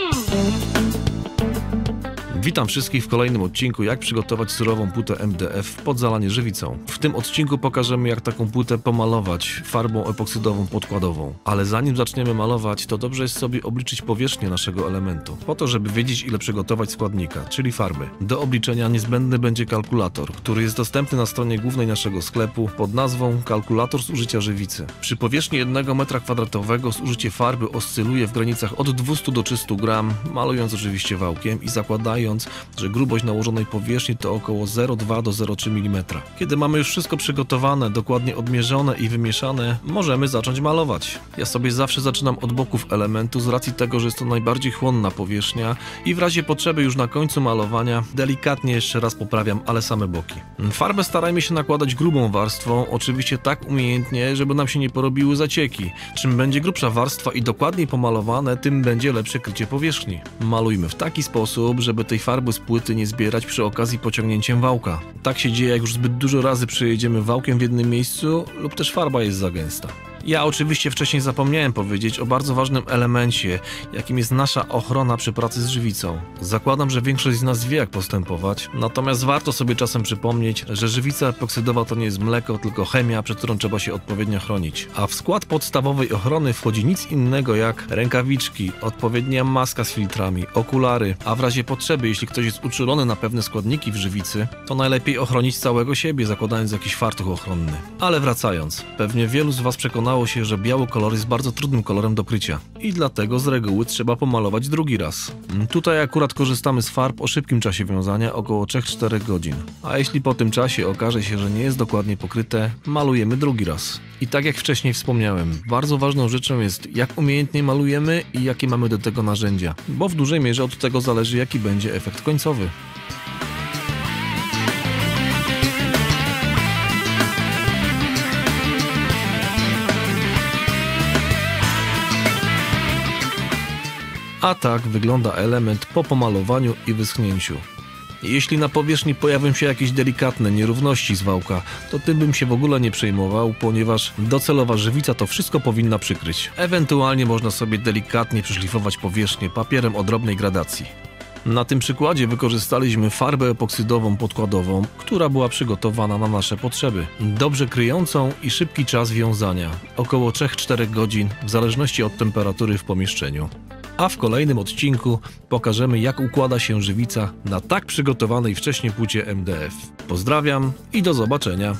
Mm-hmm. Witam wszystkich w kolejnym odcinku jak przygotować surową płytę MDF pod zalanie żywicą. W tym odcinku pokażemy jak taką płytę pomalować farbą epoksydową podkładową. Ale zanim zaczniemy malować, to dobrze jest sobie obliczyć powierzchnię naszego elementu, po to żeby wiedzieć ile przygotować składnika, czyli farby. Do obliczenia niezbędny będzie kalkulator, który jest dostępny na stronie głównej naszego sklepu pod nazwą Kalkulator zużycia żywicy. Przy powierzchni 1 m2 zużycie farby oscyluje w granicach od 200 do 300 gram, malując oczywiście wałkiem i zakładając że grubość nałożonej powierzchni to około 0,2 do 0,3 mm. Kiedy mamy już wszystko przygotowane, dokładnie odmierzone i wymieszane, możemy zacząć malować. Ja sobie zawsze zaczynam od boków elementu z racji tego, że jest to najbardziej chłonna powierzchnia i w razie potrzeby już na końcu malowania delikatnie jeszcze raz poprawiam, ale same boki. Farbę starajmy się nakładać grubą warstwą, oczywiście tak umiejętnie, żeby nam się nie porobiły zacieki. Czym będzie grubsza warstwa i dokładniej pomalowane, tym będzie lepsze krycie powierzchni. Malujmy w taki sposób, żeby tej farby z płyty nie zbierać przy okazji pociągnięciem wałka. Tak się dzieje, jak już zbyt dużo razy przejedziemy wałkiem w jednym miejscu lub też farba jest za gęsta. Ja oczywiście wcześniej zapomniałem powiedzieć o bardzo ważnym elemencie, jakim jest nasza ochrona przy pracy z żywicą. Zakładam, że większość z nas wie jak postępować, natomiast warto sobie czasem przypomnieć, że żywica epoksydowa to nie jest mleko, tylko chemia, przed którą trzeba się odpowiednio chronić. A w skład podstawowej ochrony wchodzi nic innego jak rękawiczki, odpowiednia maska z filtrami, okulary, a w razie potrzeby, jeśli ktoś jest uczulony na pewne składniki w żywicy, to najlepiej ochronić całego siebie, zakładając jakiś fartuch ochronny. Ale wracając, pewnie wielu z Was przekona przekonało się, że biały kolor jest bardzo trudnym kolorem do krycia i dlatego z reguły trzeba pomalować drugi raz. Tutaj akurat korzystamy z farb o szybkim czasie wiązania, około 3-4 godzin. A jeśli po tym czasie okaże się, że nie jest dokładnie pokryte, malujemy drugi raz. I tak jak wcześniej wspomniałem, bardzo ważną rzeczą jest jak umiejętnie malujemy i jakie mamy do tego narzędzia, bo w dużej mierze od tego zależy jaki będzie efekt końcowy. A tak wygląda element po pomalowaniu i wyschnięciu. Jeśli na powierzchni pojawią się jakieś delikatne nierówności z wałka, to tym bym się w ogóle nie przejmował, ponieważ docelowa żywica to wszystko powinna przykryć. Ewentualnie można sobie delikatnie przyszlifować powierzchnię papierem o drobnej gradacji. Na tym przykładzie wykorzystaliśmy farbę epoksydową podkładową, która była przygotowana na nasze potrzeby. Dobrze kryjącą i szybki czas wiązania, około 3-4 godzin w zależności od temperatury w pomieszczeniu a w kolejnym odcinku pokażemy jak układa się żywica na tak przygotowanej wcześniej płycie MDF. Pozdrawiam i do zobaczenia.